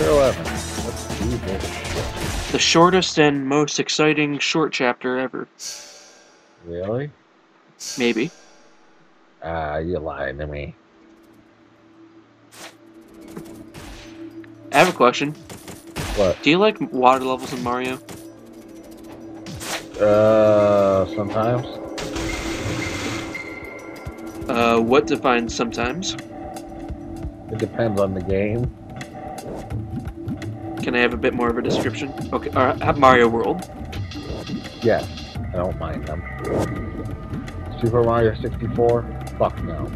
Chapter 11. Let's do this shit. The shortest and most exciting short chapter ever. Really? Maybe. Ah, you lied to me. I have a question. What? Do you like water levels in Mario? Uh, sometimes. Uh, what defines sometimes? It depends on the game. Can I have a bit more of a description? Okay, uh, have Mario World. Yes, I don't mind them. Super Mario 64? Fuck no.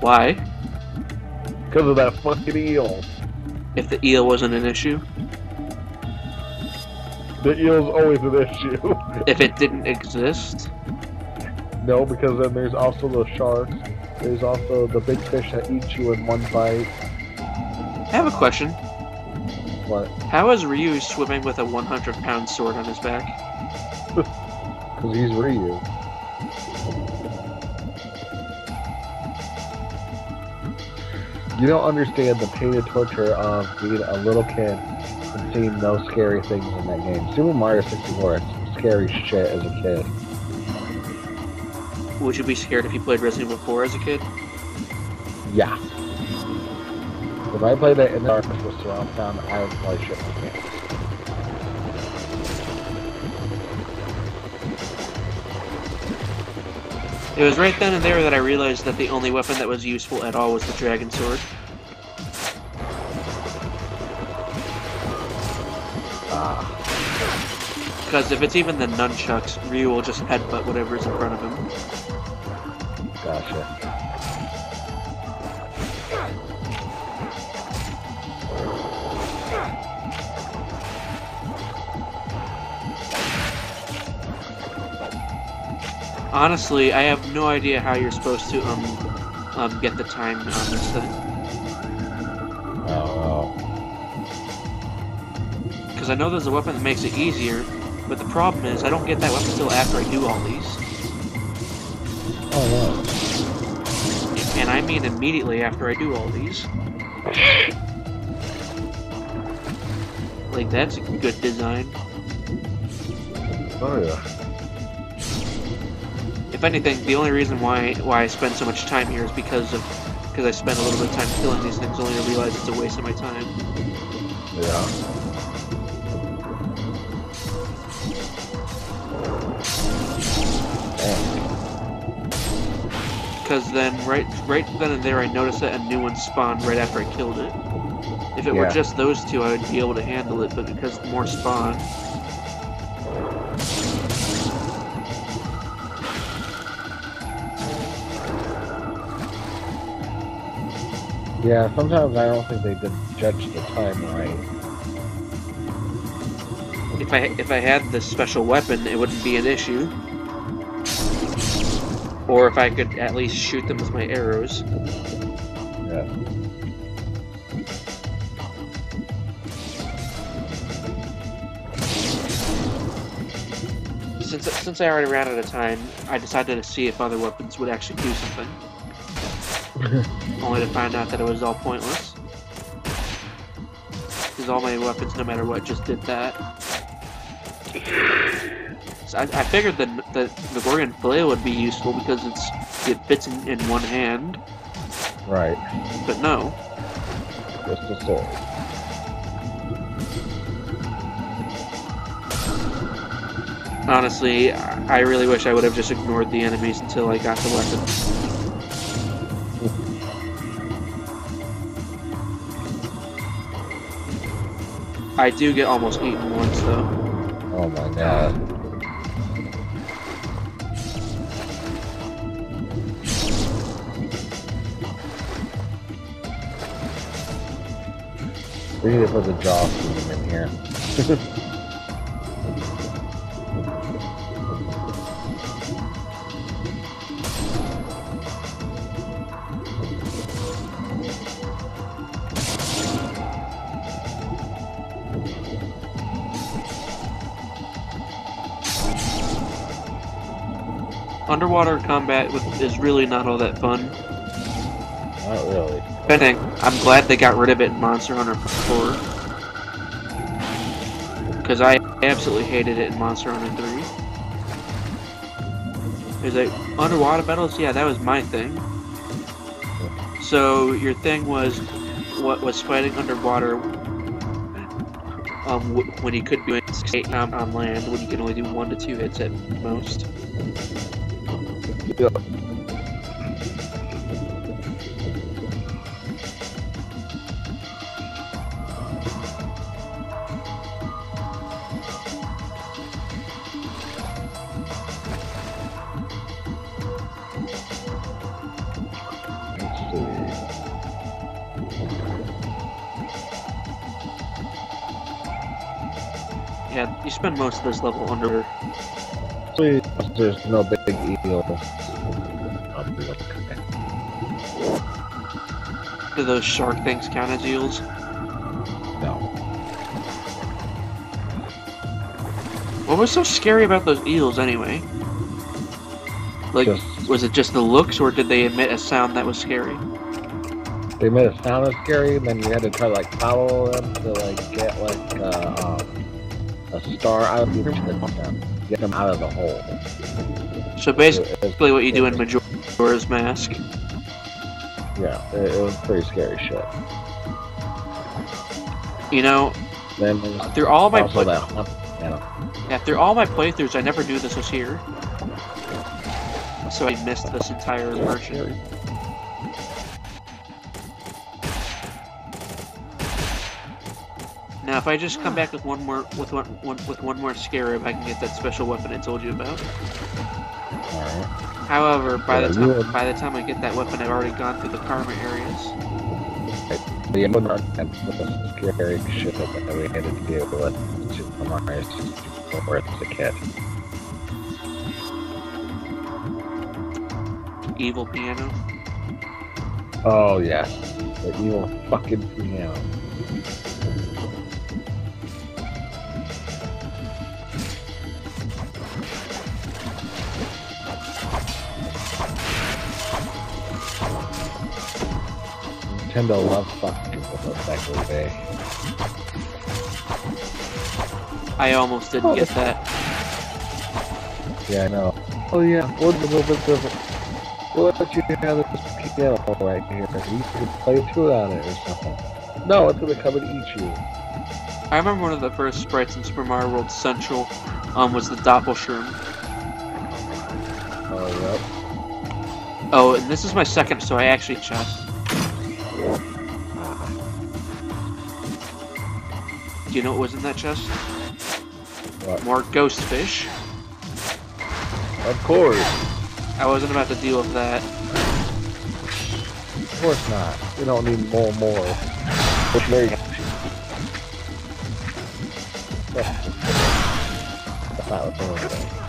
Why? Because of that fucking eel. If the eel wasn't an issue? The eel's always an issue. If it didn't exist? no, because then there's also the sharks. There's also the big fish that eats you in one bite. I have a question. What? How is Ryu swimming with a 100 pound sword on his back? Because he's Ryu. You don't understand the pain and torture of being a little kid and seeing no scary things in that game. Super Mario 64 is scary shit as a kid. Would you be scared if you played Resident Evil 4 as a kid? Yeah. If I played that in the darkness with surround sound, I would probably shit my pants. It was right then and there that I realized that the only weapon that was useful at all was the Dragon Sword. Ah, Because if it's even the nunchucks, Ryu will just headbutt whatever's in front of him. gotcha. Honestly, I have no idea how you're supposed to um um get the time on this thing. Oh, Because I know there's a weapon that makes it easier, but the problem is I don't get that weapon until after I do all these. oh And I mean immediately after I do all these. Like that's a good design. Oh yeah. If anything, the only reason why why I spend so much time here is because of because I spend a little bit of time killing these things, only to realize it's a waste of my time. Yeah. Because then, right right then and there, I noticed that a new one spawned right after I killed it. If it were just those two, I would be able to handle it, but because more spawn, Yeah, sometimes I don't think they did judge the time right. if I if I had this special weapon, it wouldn't be an issue. Or if I could at least shoot them with my arrows. Yeah. Since since I already ran out of time, I decided to see if other weapons would actually do something. Only to find out that it was all pointless. Because all my weapons, no matter what, just did that. So I, I figured that the, the Gorgon Flail would be useful because it's it fits in, in one hand, Right. but no. Just a sword. Honestly, I I really wish I would have just ignored the enemies until I got the weapon. I do get almost eaten once though. Oh my god. We need to put the jaw in here. Underwater combat with, is really not all that fun. Not really. Anything, I'm glad they got rid of it in Monster Hunter 4. Because I absolutely hated it in Monster Hunter 3. There's like, underwater battles? Yeah, that was my thing. So, your thing was, what was fighting underwater um, when you could do it um, on land, when you can only do one to two hits at most. Yeah. Yeah, you spend most of this level under. Please, there's no big eel. I'll be okay. Do those shark things count as eels? No. What was so scary about those eels anyway? Like, Just- was it just the looks, or did they emit a sound that was scary? They made it sound as scary, and then you had to try to like follow them to like get like uh, um, a star out of them, get them out of the hole. So basically, what you do in Majora's Mask. yeah, it, it was pretty scary shit. You know, Then through all my play- that know, yeah, through all my playthroughs, I never knew this was here. So I missed this entire version. Now, if I just come back with one more with one, one with one more scarab, I can get that special weapon I told you about. alright. However, by Yeah, the time by the time I get that weapon, I've already gone through the karma areas. The other and the scary shit that we had to deal with Super Mario 64 as a kid. Evil piano. Oh yeah, the evil fucking piano. Nintendo loved fucking with us the. I almost didn't Oh, get that. Yeah, I know. Oh yeah, what a little bit different. What if you have this piano right here? You could play a tune on it or something. No, it's gonna come and eat you. I remember one of the first sprites in Super Mario World Central um, was the Doppelshroom. Oh Oh, and this is my second, so I actually chest. Do you know what was in that chest? what? More ghost fish. Of course. I wasn't about to deal with that. Of course not. We don't need more more. Which very That's not the only thing.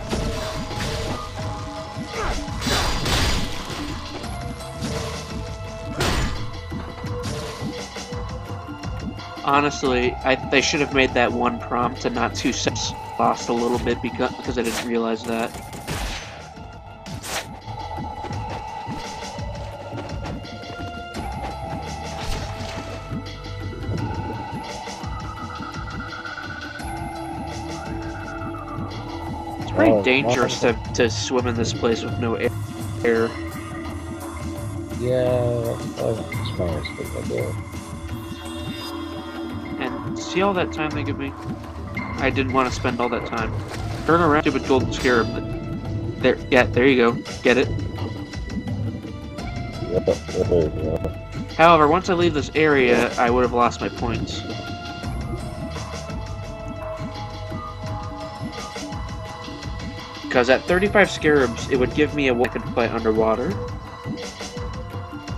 Honestly, I, they should have made that one prompt and not two sets lost a little bit because, because I didn't realize that. It's pretty Oh, dangerous to, to swim in this place with no air. air. Yeah, that's the smartest thing to do. See all that time they give me? I didn't want to spend all that time. Turn around, stupid golden scarab. There, yeah, there you go. Get it. Yep, there you go. However, once I leave this area, I would have lost my points. Because at 35 scarabs, it would give me a weapon to fight underwater,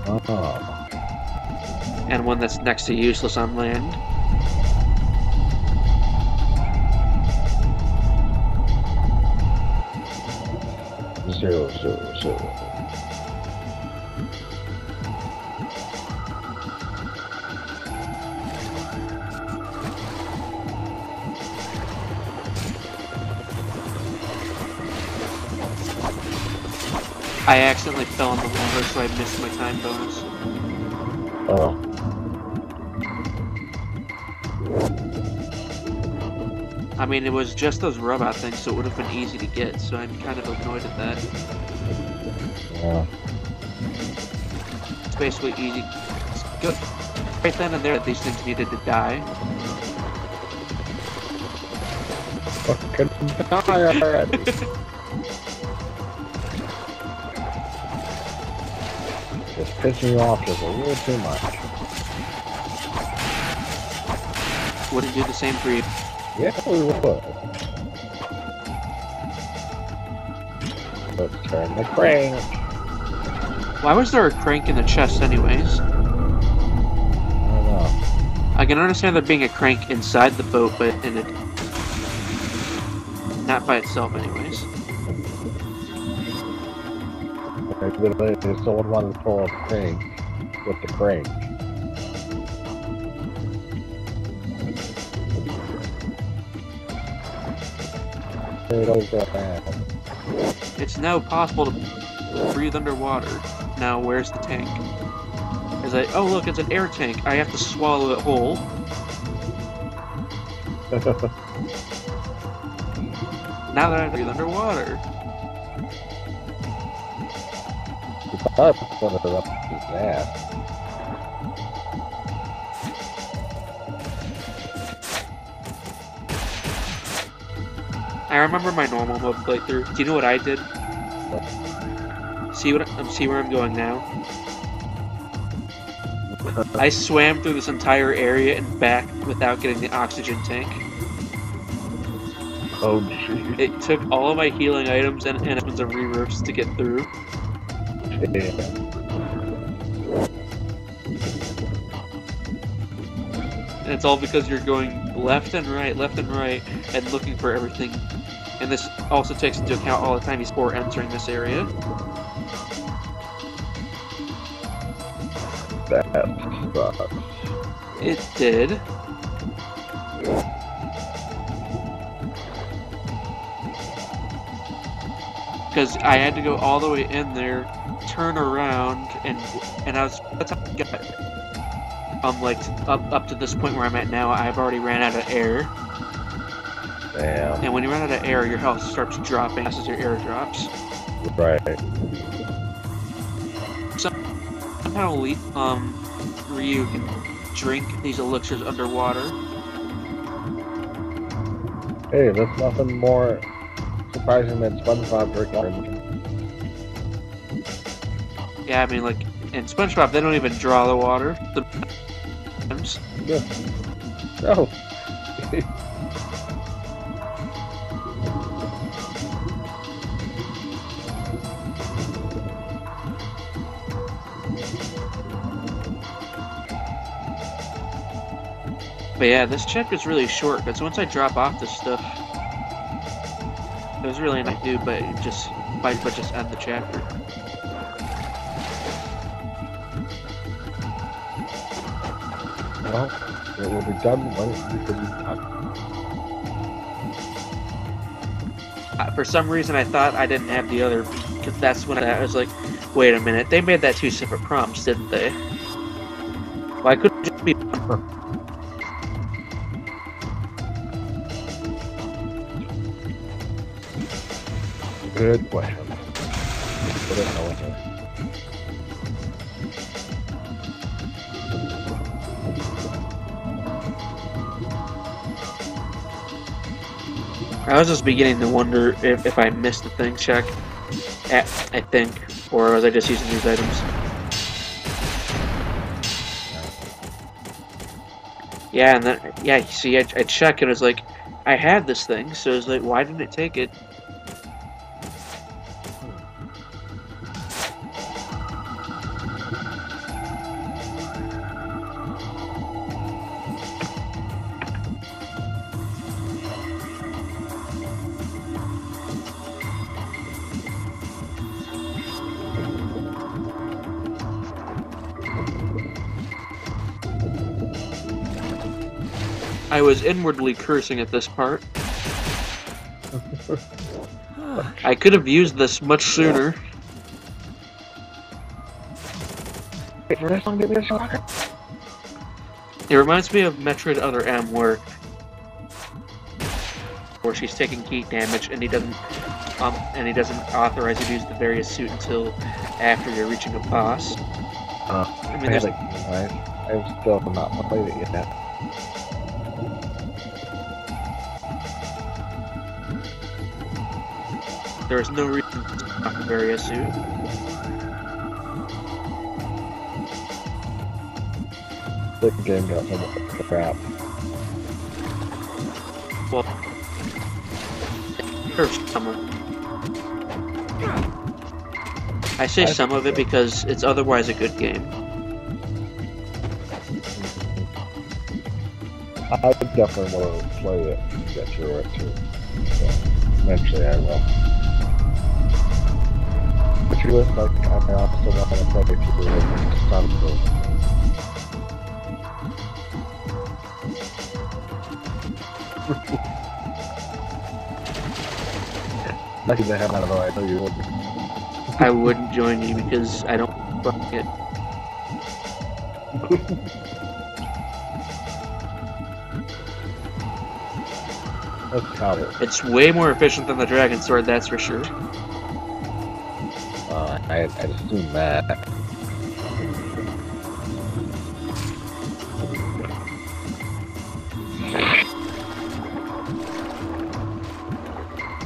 Oh. and one that's next to useless on land. Zero, zero, zero. I accidentally fell on the water, so I missed my time bonus. Oh. I mean, it was just those robot things, so it would have been easy to get. So I'm kind of annoyed at that. Yeah. It's basically easy. It's good. Right then and there, these things needed to die. Fucking die already. Just pissing you off just a little too much. Wouldn't do the same for you. Yeah, we would. Let's turn the crank. Why was there a crank in the chest, anyways? I don't know. I can understand there being a crank inside the boat, but in it, not by itself, anyways. If someone wanted to pull a crank with the crank. It's now possible to breathe underwater. Now, where's the tank? Is like, oh look, it's an air tank. I have to swallow it whole. Now that I breathe underwater. That's one of it up his I remember my normal mode playthrough. Do you know what I did? See what I'm see where I'm going now. I swam through this entire area and back without getting the oxygen tank. Oh, jeez. It took all of my healing items and, and it of reverse to get through. Damn. And it's all because you're going left and right, left and right, and looking for everything. And this also takes into account all the time you spore entering this area. That sucks. It did. Because I had to go all the way in there, turn around, and and I was that's how I got um like up up to this point where I'm at now. I've already ran out of air, Damn. and when you run out of air, your health starts dropping as your air drops. Right. Somehow, Le- um, Ryu can drink these elixirs underwater. Hey, that's nothing more surprising than SpongeBob drinking. Yeah, I mean, like in SpongeBob, they don't even draw the water. The No. But yeah, this chapter is really short because once I drop off this stuff, it was really to do, but just might but just end the chapter. Well, it will be done when it be done. Uh, for some reason, I thought I didn't have the other, because that's when I was like, wait a minute, they made that two separate prompts, didn't they? Why couldn't it just be Good question. Put it in there. I was just beginning to wonder if, if I missed the thing check. Eh, I think. Or was I just using these items? Yeah, and then, yeah, see, I, I check and it was like, I had this thing, so it's like, why didn't it take it? I was inwardly cursing at this part. I could have used this much sooner. Wait for this one, give me a shot. It reminds me of Metroid Other M, where where she's taking heat damage, and he doesn't um, and he doesn't authorize you to use the Varia suit until after you're reaching a boss. Uh, I I mean, there's like, I, I've still not played it yet. There is no reason to not the Varia suit. The game got so much crap. Well, there's some of I say I some of it because it's otherwise a good game. I definitely want to play it and get through it too. So eventually I will. But you look like I also want to play through it some Lucky they have out of the way. I know you would. I wouldn't join you because I don't fuck it. That's. It's way more efficient than the Dragon Sword, that's for sure. Uh, I, I assume that.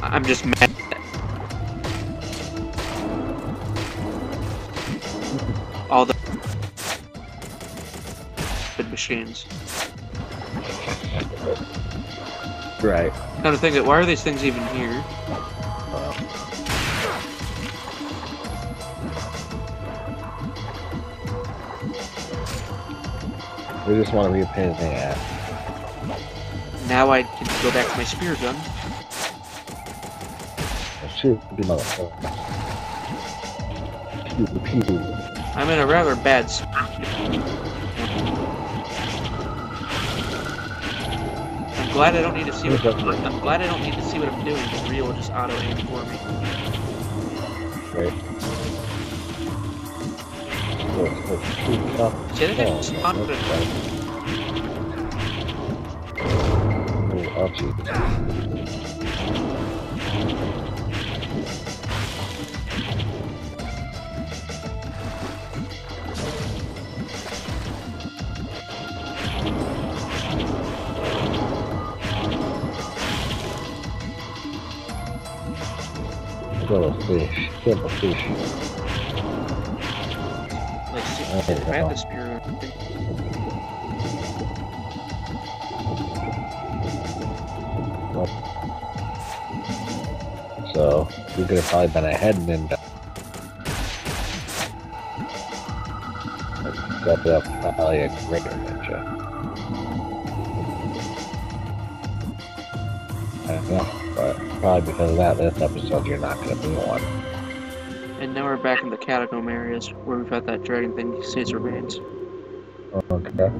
I'm just mad. All the good machines. Right. Kind of think that why are these things even here? We just want to be a pain in the ass. Now I can go back to my spear gun. Shoot the motherfucker. I'm in a rather bad spot. I'm glad I don't need to see what I'm glad I don't need to see what I'm doing because Ryu will just auto aim for me. Right. Just spawned that's it. right. Oh, ouchie. Little fish. I have the spear. So we could have probably been ahead and then set up probably a greater ninja. I don't know, but probably because of that, this episode you're not going to be one. Now we're back in the catacomb areas where we've had that dragon thing since remains. Okay.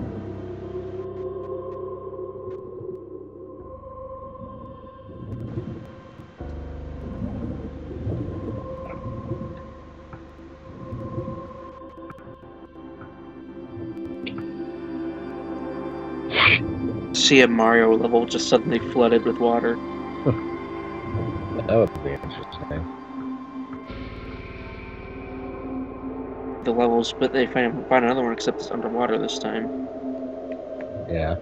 See a Mario level just suddenly flooded with water. That would be interesting. The levels, but they find find another one except it's underwater this time. Yeah.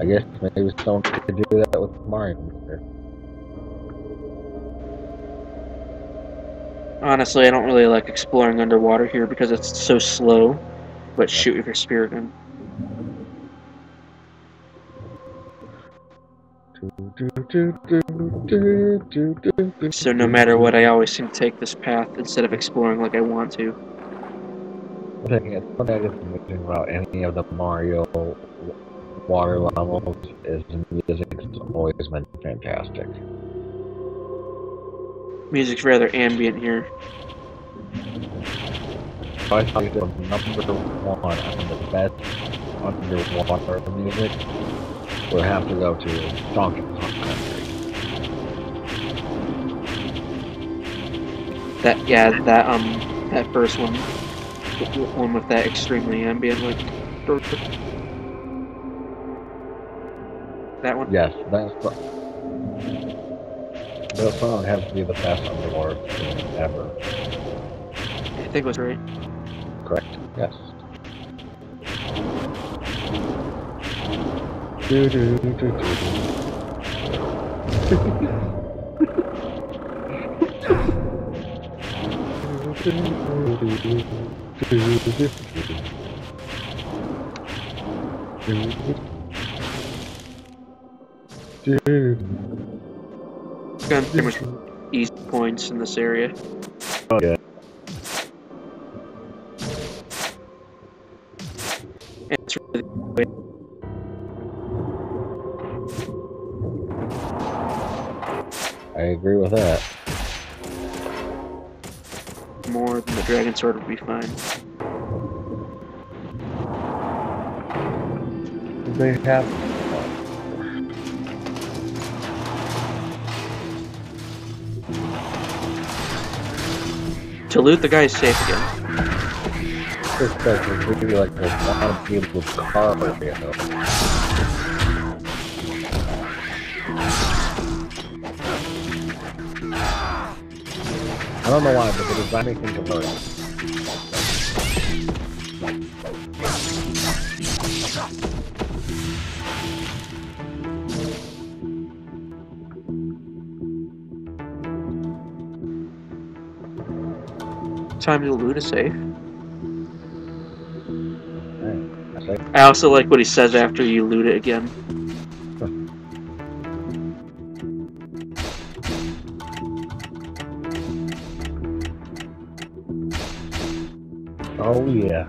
I guess maybe someone could do that with Mario. Honestly, I don't really like exploring underwater here because it's so slow. But shoot with your spear gun. Do, do, do, do, do, do, do, do. So no matter what, I always seem to take this path instead of exploring like I want to. It's one thing that's amazing about any of the Mario water levels is the music's always been fantastic. Music's rather ambient here. I think the number one and the best underwater music would have to go to Donkey Kong Country. That yeah, that um that first one one with that extremely ambient like. That one. Yes, that's the. That song has to be the best underwater ever. I think it was right. Correct. Yes. Do, do, do, do, do, do. Got pretty much easy points in this area. Oh, yeah. Agree with that. more than the dragon sword would be fine. They have. To loot, the guy is safe again. This does really like a lot of people's car, you know. Don't know why, but the designing thing converted. Time to loot a safe. I also like what he says after you loot it again. Yeah.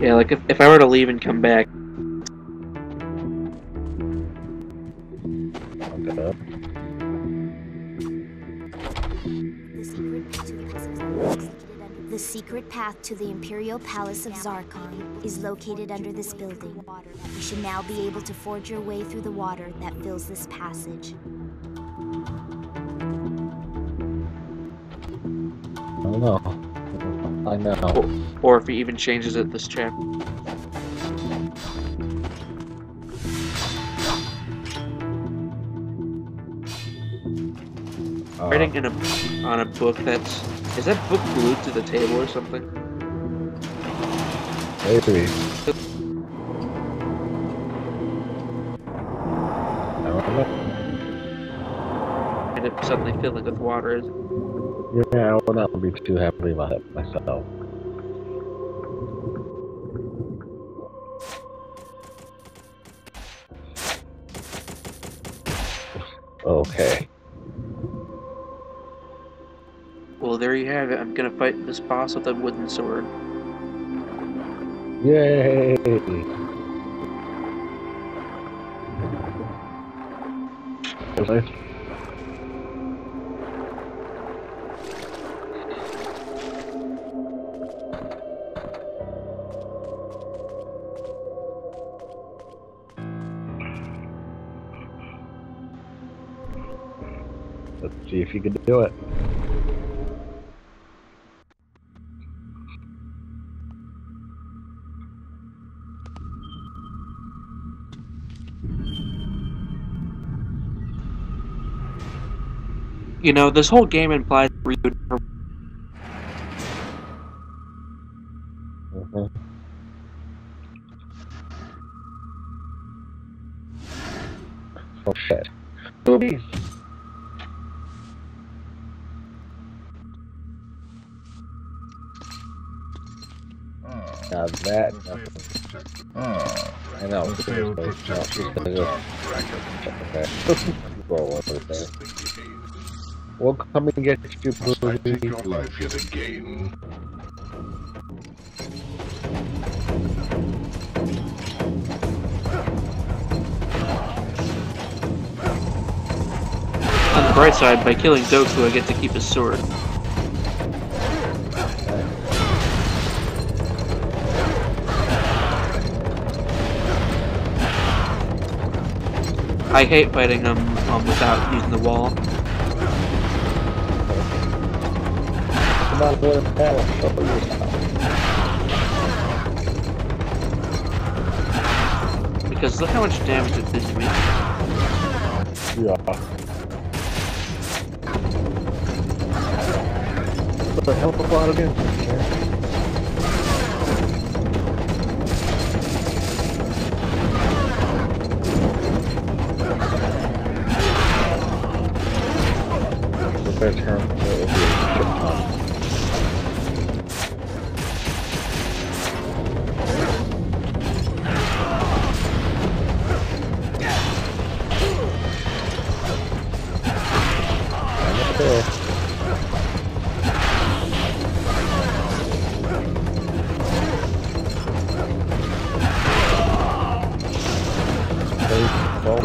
Yeah, like if, if I were to leave and come back, The secret path to the Imperial Palace of Zarkon is located under this building. You should now be able to forge your way through the water that fills this passage. Don't know. I know. or if he even changes it this chapter. Uh, Writing in a on a book that's is that book glued to the table or something? maybe. I don't know. And it suddenly filling with water. Is Yeah, I will not be too happy about it myself. Okay. well, there you have it. I'm gonna fight this boss with a wooden sword. Yay! See if you can do it. You know, this whole game implies Ryu Mhm. Oh shit. Boobies. Your gonna go. dark dragon. Okay. Roll over there. We'll come and get you, Must I take your life yet again? On the bright side, by killing Doku, I get to keep his sword. I hate fighting him um, without using the wall. not win a battle. Because look how much damage it did to me. Yeah. What the hell of a lot Best term it would be a chip ton. I'm okay.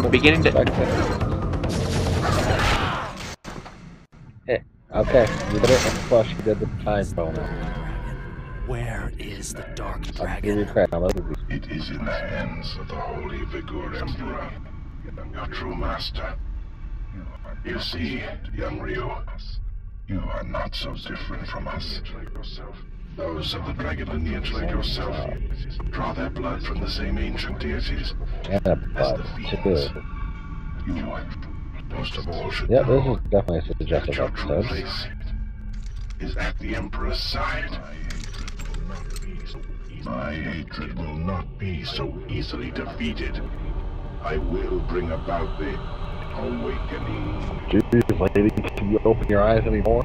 From beginning to- okay, you did it. Plus, you did the time bonus. Where is the Dark I'll give you Dragon? credit. I love. It is in the hands of the Holy Vigoor Emperor, your true master. You see, young Ryu, you are not so different from us. Those of the dragon lineage like yourself draw their blood from the same ancient deities. And a butt, too. You, most of all, should Yeah, this is definitely a that suggestive your episode. place is at the Emperor's side. My hatred will not be so easily defeated. I will bring about the awakening. Jeez, lady, can you open your eyes anymore?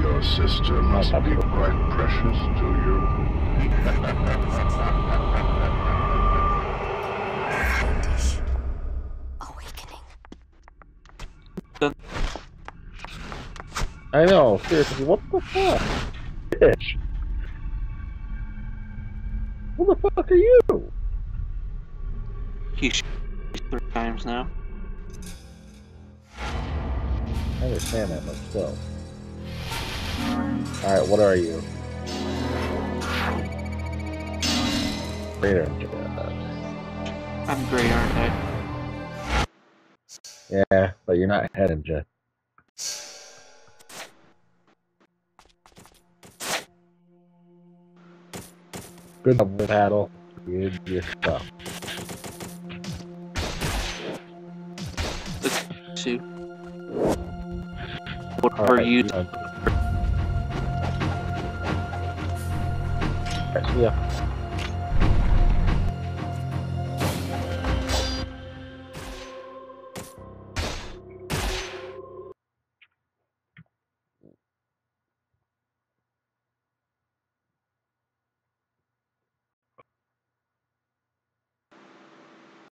Your sister must be quite precious to you. Awakening. I know, seriously, what the fuck? Bitch. Who the fuck are you? he sh- three times now. I understand that, but still. Alright, what are you? Raider. I'm great, aren't I? Yeah, but you're not head ninja. Good job, paddle. Good stuff. Two. What are Alright, you? ya.